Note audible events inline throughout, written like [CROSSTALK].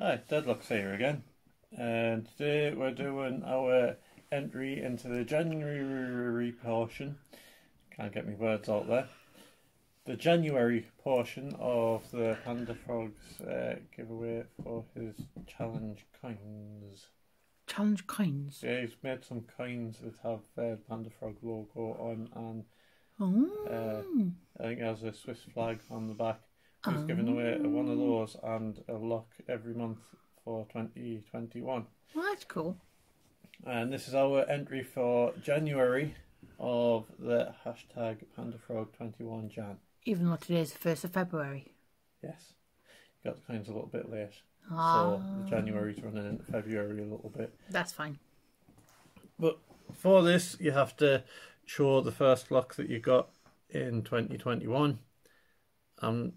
Deadlock's here again, and today we're doing our entry into the January portion. Can't get my words out there. The January portion of the Panda Frogs uh, giveaway for his challenge coins. Challenge coins. Yeah, he's made some coins that have uh, Panda Frog logo on, and Oh. uh, I think it has a Swiss flag on the back. He's giving away one of those and a lock every month for 2021. well, that's cool. And this is our entry for January of the hashtag PandaFrog21Jan. Even though today's the 1st of February. Yes. Got the coins a little bit late. Ah, So the January's running into February a little bit. that's fine. But for this, you have to show the first lock that you got in 2021. I'm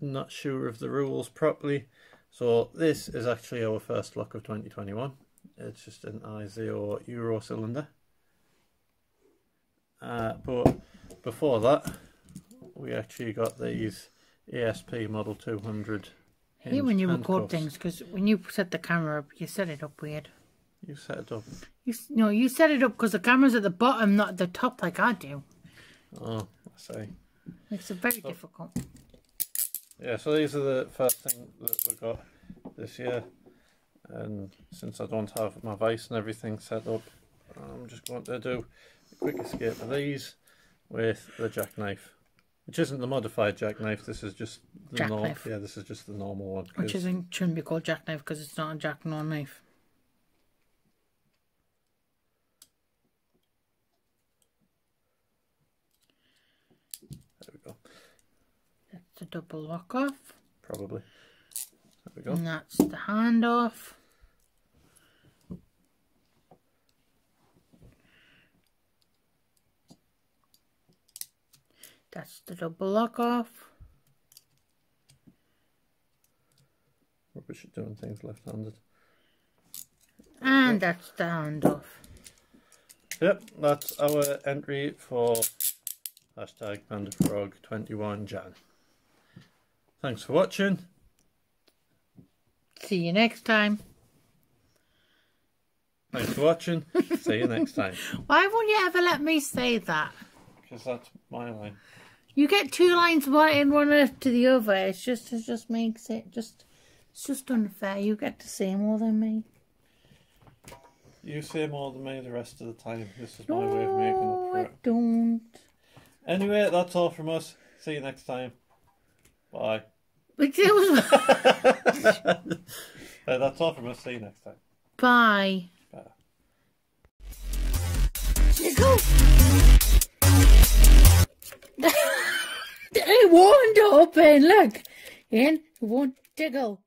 not sure of the rules properly. So this is actually our first lock of 2021. It's just an I0 cylinder. Uh, but before that, we actually got these ESP Model 200. I hate when you hinge record things because when you set the camera up, you set it up weird. You set it up. You no, you set it up because the camera's at the bottom, not at the top, like I do. Oh, I see. Makes it very difficult. Yeah, so these are the first thing that we got this year. And since I don't have my vice and everything set up, I'm just going to do a quick escape of these with the jackknife. Which isn't the modified jackknife, this is just the normal. Yeah, this is just the normal one. Which isn't shouldn't be called jackknife because it's not a jack nor knife. There we go. Double lock off, Probably. There we go. and that's the hand off. That's the double lock off. Rubbish at doing things left-handed. And that's the hand off. Yep, that's our entry for hashtag PandaFrog21Jan. Thanks for watching. See you next time. Thanks for watching. [LAUGHS] See you next time. Why won't you ever let me say that? Because that's my line. You get two lines one in one after the other. It's just it just makes it just it's just unfair. You get to say more than me. You say more than me the rest of the time. This is my way of making up No, for I don't. Anyway, that's all from us. See you next time. Bye. Excuse Uh, [LAUGHS] that's all from us. See you next time. Bye. Bye. [LAUGHS] Go. it won't open. Look, and it won't tickle.